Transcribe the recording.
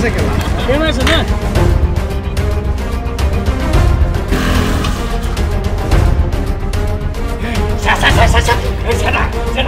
したけど。出ましたね。さささささささ